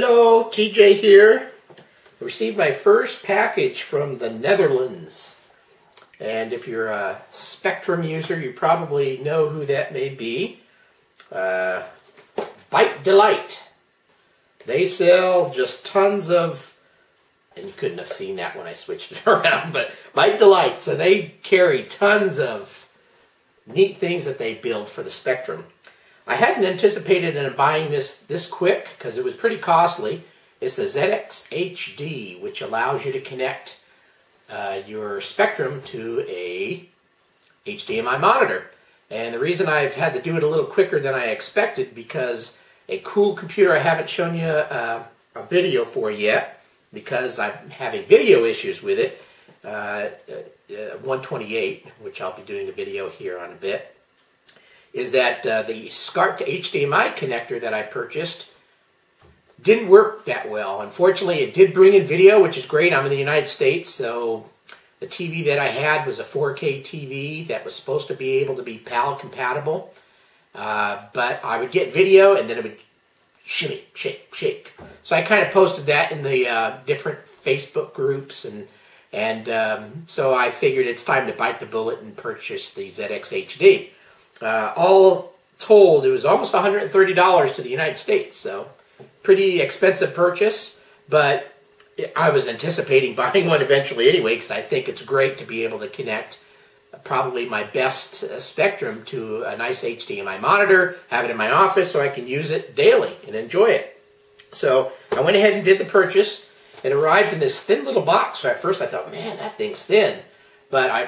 Hello, TJ here. Received my first package from the Netherlands. And if you're a Spectrum user, you probably know who that may be. Uh, Byte Delight. They sell just tons of, and you couldn't have seen that when I switched it around, but Byte Delight. So they carry tons of neat things that they build for the Spectrum. I hadn't anticipated in buying this this quick because it was pretty costly. It's the ZX HD, which allows you to connect uh, your Spectrum to a HDMI monitor. And the reason I've had to do it a little quicker than I expected because a cool computer I haven't shown you uh, a video for yet because I'm having video issues with it, uh, uh 128, which I'll be doing a video here on a bit is that uh, the SCART to HDMI connector that I purchased didn't work that well. Unfortunately, it did bring in video, which is great. I'm in the United States, so the TV that I had was a 4K TV that was supposed to be able to be PAL compatible. Uh, but I would get video and then it would shimmy, shake, shake. So I kind of posted that in the uh, different Facebook groups and and um, so I figured it's time to bite the bullet and purchase the ZX HD. Uh, all told, it was almost $130 to the United States, so pretty expensive purchase, but I was anticipating buying one eventually anyway because I think it's great to be able to connect probably my best uh, spectrum to a nice HDMI monitor, have it in my office so I can use it daily and enjoy it. So I went ahead and did the purchase. It arrived in this thin little box. So at first I thought, man, that thing's thin. But I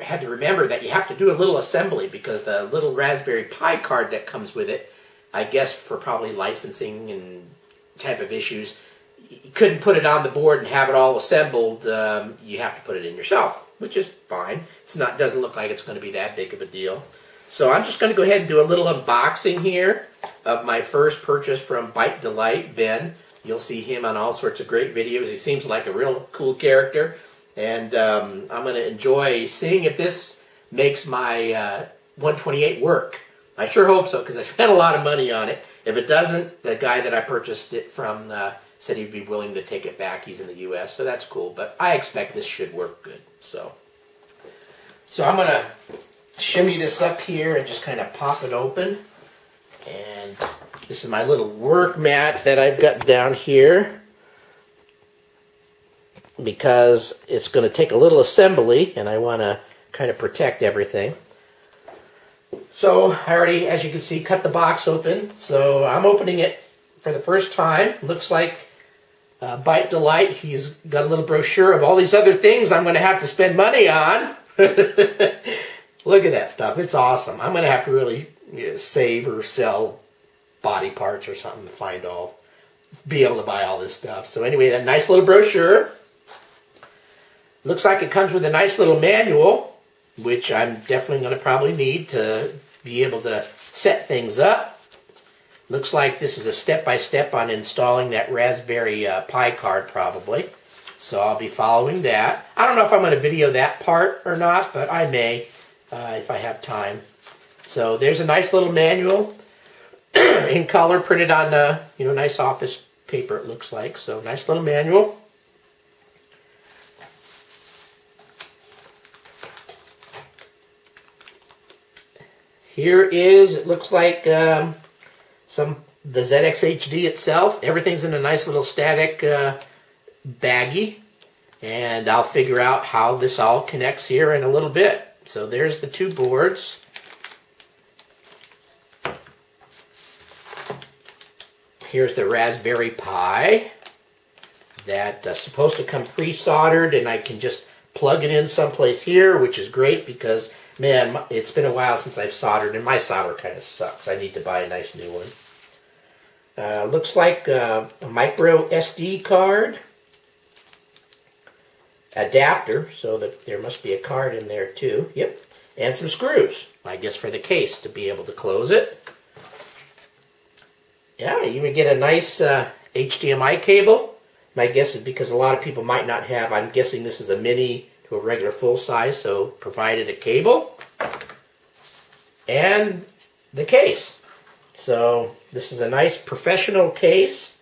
had to remember that you have to do a little assembly because the little Raspberry Pi card that comes with it, I guess for probably licensing and type of issues, you couldn't put it on the board and have it all assembled. Um, you have to put it in yourself, which is fine. It's not doesn't look like it's going to be that big of a deal. So I'm just going to go ahead and do a little unboxing here of my first purchase from Byte Delight, Ben. You'll see him on all sorts of great videos. He seems like a real cool character. And um, I'm going to enjoy seeing if this makes my uh, 128 work. I sure hope so because I spent a lot of money on it. If it doesn't, the guy that I purchased it from uh, said he'd be willing to take it back. He's in the U.S., so that's cool. But I expect this should work good. So, so I'm going to shimmy this up here and just kind of pop it open. And this is my little work mat that I've got down here because it's going to take a little assembly and I want to kind of protect everything. So I already, as you can see, cut the box open. So I'm opening it for the first time. Looks like uh, Byte Delight. He's got a little brochure of all these other things I'm going to have to spend money on. Look at that stuff. It's awesome. I'm going to have to really you know, save or sell body parts or something to find all, be able to buy all this stuff. So anyway, that nice little brochure. Looks like it comes with a nice little manual, which I'm definitely going to probably need to be able to set things up. Looks like this is a step-by-step -step on installing that Raspberry uh, Pi card probably. So I'll be following that. I don't know if I'm going to video that part or not, but I may uh, if I have time. So there's a nice little manual in color printed on, uh, you know, nice office paper it looks like. So nice little manual. Here is, it looks like um, some the ZX HD itself. Everything's in a nice little static uh, baggie. And I'll figure out how this all connects here in a little bit. So there's the two boards. Here's the Raspberry Pi that's uh, supposed to come pre-soldered and I can just plug it in someplace here, which is great because Man, it's been a while since I've soldered, and my solder kind of sucks. I need to buy a nice new one. Uh, looks like uh, a micro SD card adapter, so that there must be a card in there too. Yep, and some screws, I guess, for the case to be able to close it. Yeah, you would get a nice uh, HDMI cable. My guess is because a lot of people might not have. I'm guessing this is a mini a regular full size, so provided a cable and the case. So this is a nice professional case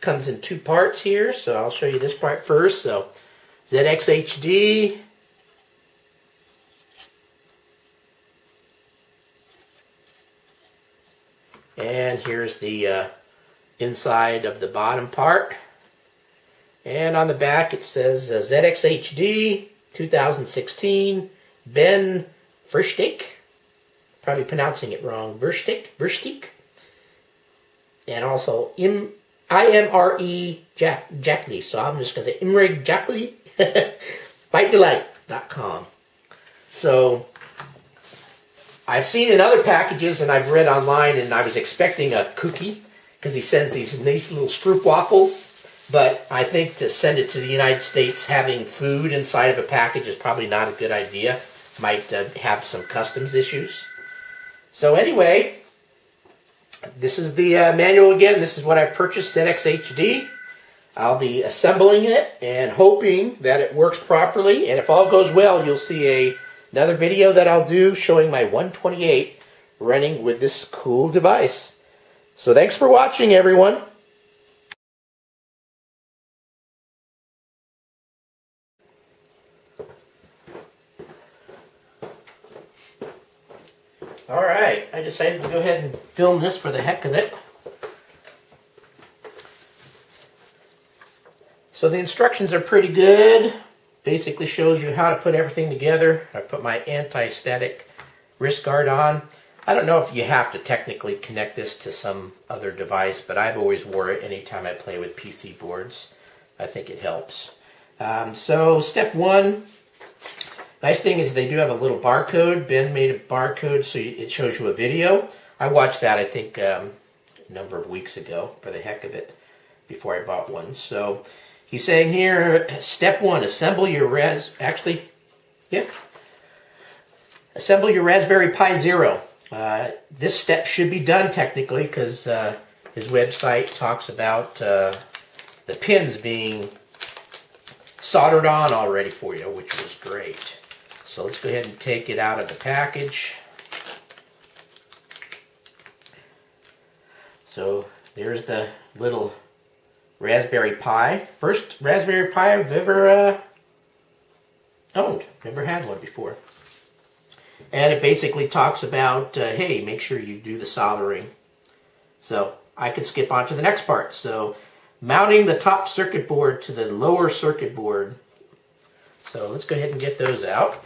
comes in two parts here, so I'll show you this part first. So ZXHD. And here's the uh, inside of the bottom part. And on the back it says uh, ZXHD 2016 Ben Versteeg. Probably pronouncing it wrong. Versteeg? Versteeg? And also Im I-M-R-E Jack, Jackley. So I'm just going to say Imrig Jackley. ByteDelight.com. So I've seen in other packages and I've read online and I was expecting a cookie because he sends these nice little stroop waffles. But I think to send it to the United States having food inside of a package is probably not a good idea. Might uh, have some customs issues. So anyway, this is the uh, manual again. This is what I've purchased at XHD. I'll be assembling it and hoping that it works properly. And if all goes well, you'll see a, another video that I'll do showing my 128 running with this cool device. So thanks for watching, everyone. All right, I decided to go ahead and film this for the heck of it. So the instructions are pretty good. Basically shows you how to put everything together. I've put my anti-static wrist guard on. I don't know if you have to technically connect this to some other device, but I've always wore it anytime I play with PC boards. I think it helps. Um, so step one, Nice thing is they do have a little barcode. Ben made a barcode so it shows you a video. I watched that, I think, um, a number of weeks ago for the heck of it before I bought one. So he's saying here, step one, assemble your res... Actually, yeah. Assemble your Raspberry Pi Zero. Uh, this step should be done technically because uh, his website talks about uh, the pins being soldered on already for you, which was great. So let's go ahead and take it out of the package. So there's the little Raspberry Pi. First Raspberry Pi I've ever uh, owned. Never had one before. And it basically talks about, uh, hey, make sure you do the soldering. So I can skip on to the next part. So mounting the top circuit board to the lower circuit board. So let's go ahead and get those out.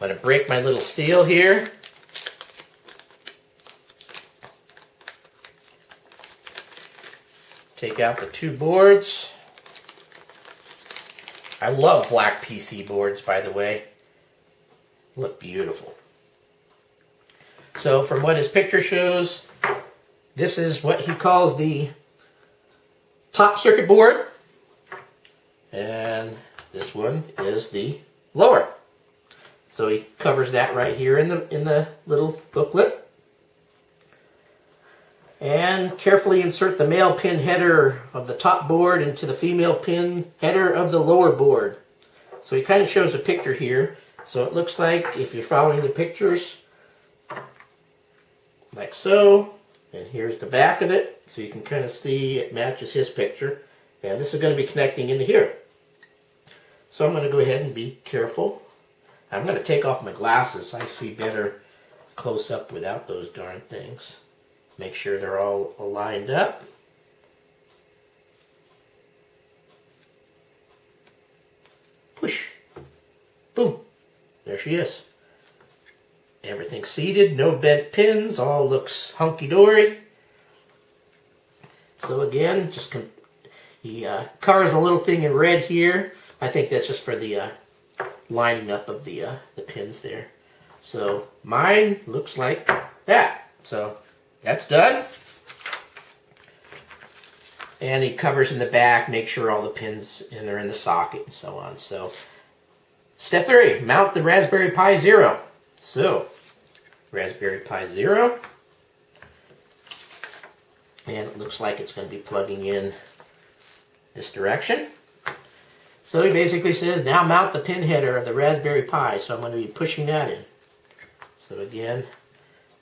I'm to break my little seal here. Take out the two boards. I love black PC boards, by the way. Look beautiful. So from what his picture shows, this is what he calls the top circuit board. And this one is the lower. So he covers that right here in the in the little booklet. And carefully insert the male pin header of the top board into the female pin header of the lower board. So he kind of shows a picture here. So it looks like, if you're following the pictures, like so. And here's the back of it. So you can kind of see it matches his picture. And this is going to be connecting into here. So I'm going to go ahead and be careful I'm going to take off my glasses. I see better close up without those darn things. Make sure they're all aligned up. Push. Boom. There she is. Everything seated, no bent pins, all looks hunky-dory. So again, just the uh, car is a little thing in red here. I think that's just for the uh, lining up of the, uh, the pins there. So mine looks like that. So that's done. And he covers in the back, make sure all the pins and they're in the socket and so on. So step three, mount the Raspberry Pi Zero. So Raspberry Pi Zero. And it looks like it's going to be plugging in this direction. So he basically says, now mount the pin header of the Raspberry Pi. So I'm going to be pushing that in. So again,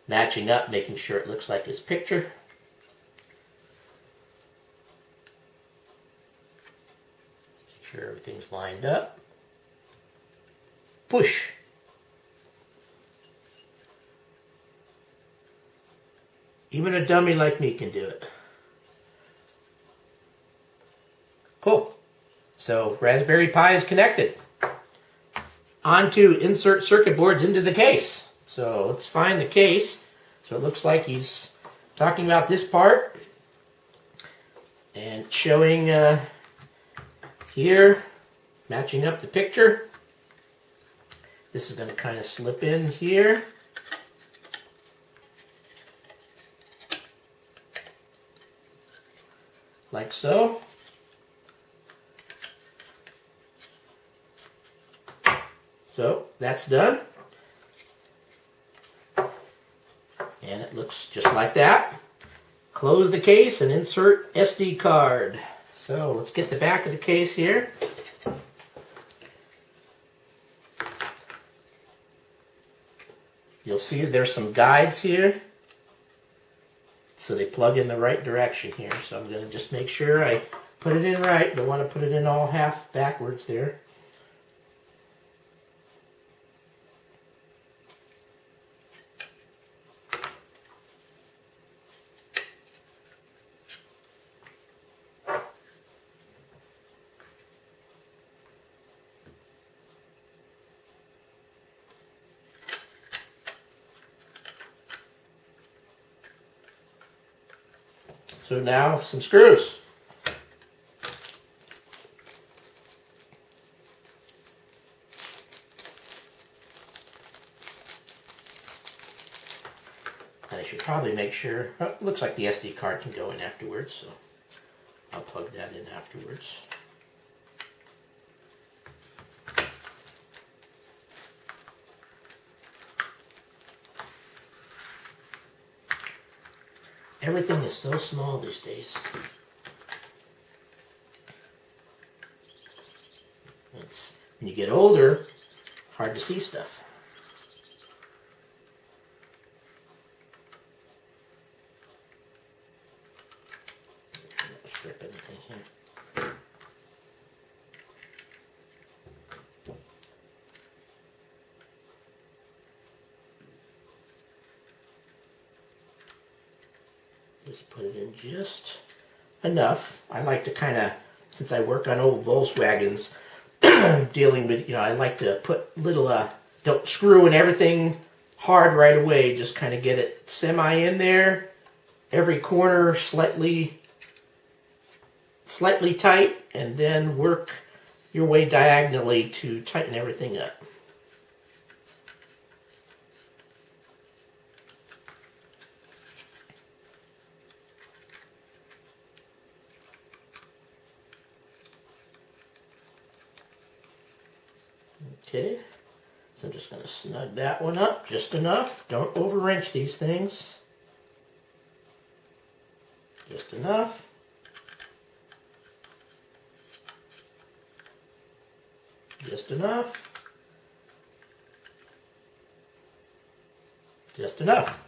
matching up, making sure it looks like his picture. Make sure everything's lined up. Push. Even a dummy like me can do it. Cool. So Raspberry Pi is connected. On to insert circuit boards into the case. So let's find the case. So it looks like he's talking about this part and showing uh, here, matching up the picture. This is going to kind of slip in here. Like so. So that's done. And it looks just like that. Close the case and insert SD card. So let's get the back of the case here. You'll see there's some guides here. So they plug in the right direction here. So I'm going to just make sure I put it in right. Don't want to put it in all half backwards there. Now some screws. And I should probably make sure, oh, looks like the SD card can go in afterwards, so I'll plug that in afterwards. Everything is so small these days. It's, when you get older, hard to see stuff. Strip anything here. Put it in just enough. I like to kind of, since I work on old Volkswagens, dealing with, you know, I like to put little, uh, don't screw in everything hard right away. Just kind of get it semi in there. Every corner slightly, slightly tight, and then work your way diagonally to tighten everything up. Okay, so I'm just going to snug that one up just enough. Don't over wrench these things. Just enough. Just enough. Just enough.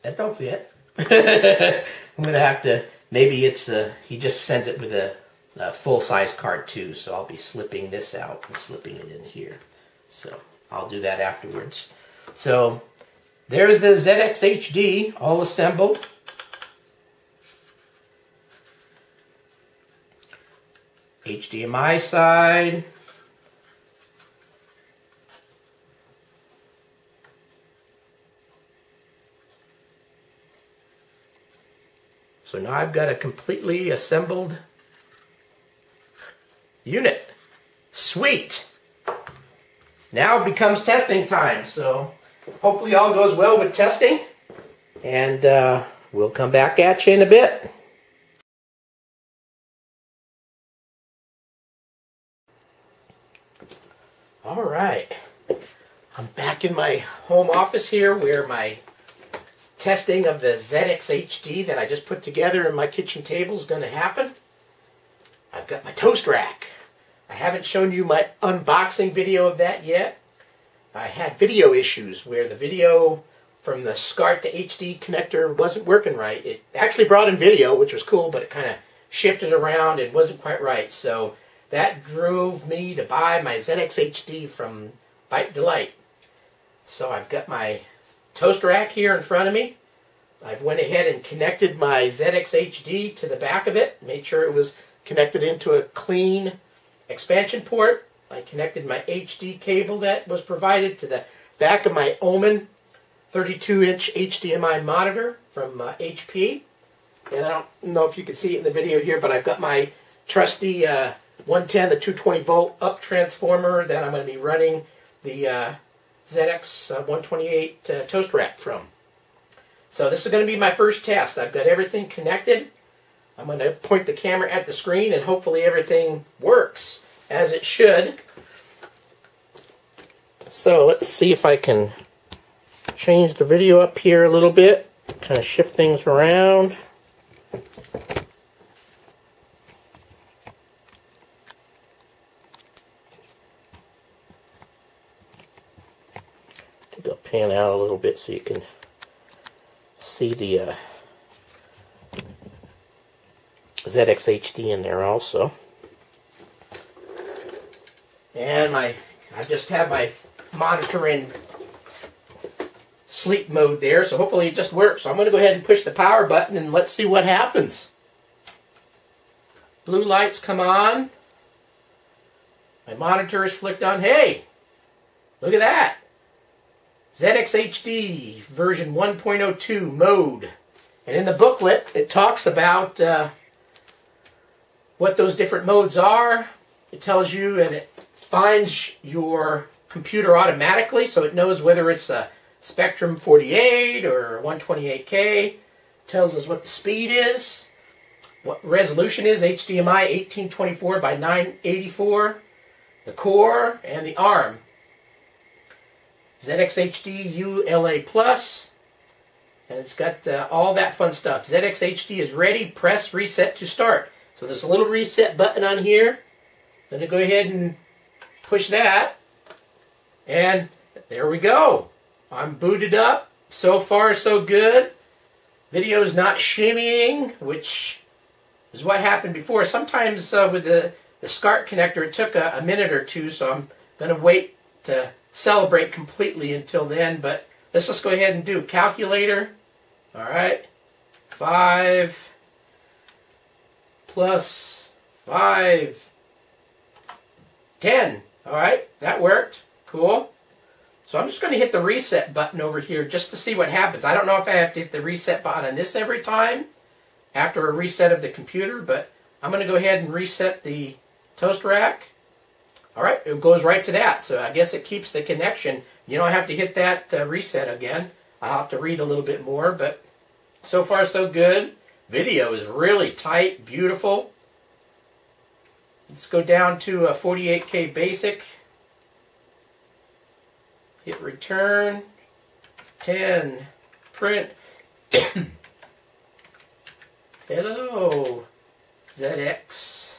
That don't fit. I'm going to have to Maybe it's a, he just sends it with a, a full-size card too, so I'll be slipping this out and slipping it in here. So I'll do that afterwards. So there's the ZX HD all assembled. HDMI side, So now I've got a completely assembled unit. Sweet. Now it becomes testing time. So hopefully all goes well with testing. And uh, we'll come back at you in a bit. All right. I'm back in my home office here where my testing of the ZX HD that I just put together in my kitchen table is going to happen. I've got my toast rack. I haven't shown you my unboxing video of that yet. I had video issues where the video from the SCART to HD connector wasn't working right. It actually brought in video, which was cool, but it kind of shifted around and wasn't quite right. So that drove me to buy my ZX HD from Byte Delight. So I've got my toast rack here in front of me. I've went ahead and connected my ZX HD to the back of it, made sure it was connected into a clean expansion port. I connected my HD cable that was provided to the back of my Omen 32-inch HDMI monitor from uh, HP. And I don't know if you can see it in the video here, but I've got my trusty uh, 110 the 220 volt up transformer that I'm going to be running the uh, ZX uh, 128 uh, toast rack from. So this is going to be my first test. I've got everything connected. I'm going to point the camera at the screen and hopefully everything works as it should. So let's see if I can change the video up here a little bit, kind of shift things around. Pan out a little bit so you can see the uh, ZX HD in there also. And my, I just have my monitor in sleep mode there, so hopefully it just works. So I'm going to go ahead and push the power button and let's see what happens. Blue lights come on. My monitor is flicked on. Hey, look at that. ZX HD version 1.02 mode. And in the booklet, it talks about uh, what those different modes are. It tells you and it finds your computer automatically so it knows whether it's a Spectrum 48 or 128K. Tells us what the speed is, what resolution is, HDMI 1824 by 984, the core, and the ARM. ZXHD ULA Plus, and it's got uh, all that fun stuff. ZXHD is ready. Press reset to start. So there's a little reset button on here. Then I go ahead and push that, and there we go. I'm booted up. So far, so good. Video's not shimmying, which is what happened before. Sometimes uh, with the, the SCART connector, it took a, a minute or two, so I'm going to wait to celebrate completely until then. But let's just go ahead and do calculator. All right. 5 plus 5, 10. All right, that worked. Cool. So I'm just going to hit the reset button over here just to see what happens. I don't know if I have to hit the reset button on this every time after a reset of the computer, but I'm going to go ahead and reset the toast rack. All right, it goes right to that. So I guess it keeps the connection. You don't have to hit that uh, reset again. I'll have to read a little bit more, but so far so good. Video is really tight, beautiful. Let's go down to a 48K basic. Hit return. 10. Print. Hello. ZX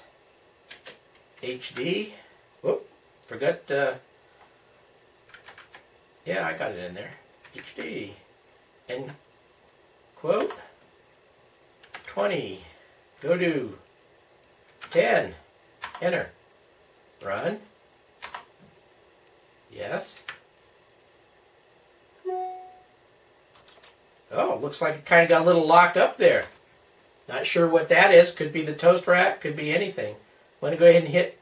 HD. Whoop. Forgot. Uh, yeah, I got it in there. HD. And quote. 20. Go to 10. Enter. Run. Yes. Oh, looks like it kind of got a little locked up there. Not sure what that is. Could be the toast rack. Could be anything. I'm going to go ahead and hit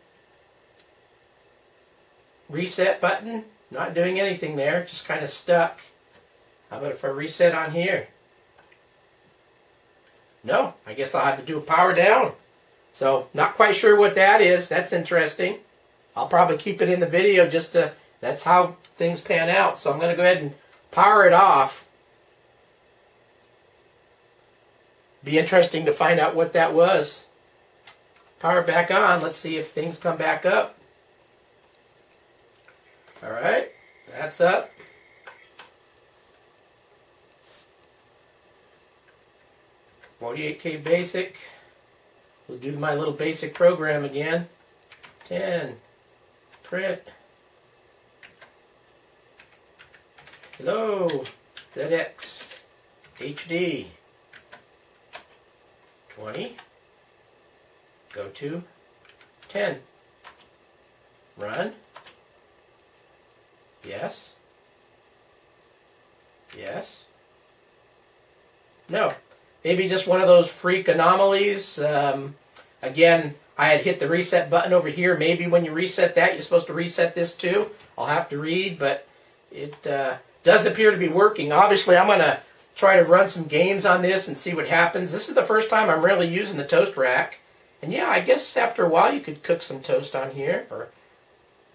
reset button. Not doing anything there. Just kind of stuck. How about if I reset on here? No, I guess I'll have to do a power down. So, not quite sure what that is. That's interesting. I'll probably keep it in the video just to, that's how things pan out. So I'm going to go ahead and power it off. Be interesting to find out what that was. Power back on. Let's see if things come back up. All right, that's up. 48K basic. We'll do my little basic program again. 10. Print. Hello. ZX HD 20. Go to 10. Run. Yes. Yes. No. Maybe just one of those freak anomalies. Um, again, I had hit the reset button over here. Maybe when you reset that, you're supposed to reset this too. I'll have to read, but it uh, does appear to be working. Obviously, I'm going to try to run some games on this and see what happens. This is the first time I'm really using the toast rack. And yeah, I guess after a while you could cook some toast on here. Or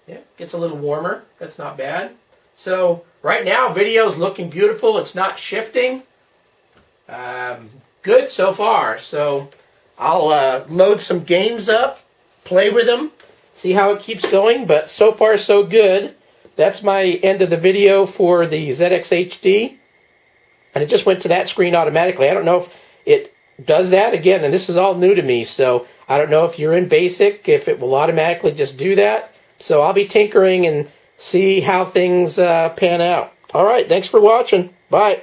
Yeah, gets a little warmer. That's not bad. So right now, video is looking beautiful. It's not shifting. Um, good so far. So I'll uh, load some games up, play with them, see how it keeps going. But so far, so good. That's my end of the video for the ZX HD. And it just went to that screen automatically. I don't know if it does that again, and this is all new to me, so I don't know if you're in BASIC, if it will automatically just do that. So I'll be tinkering and see how things uh, pan out. All right, thanks for watching. Bye.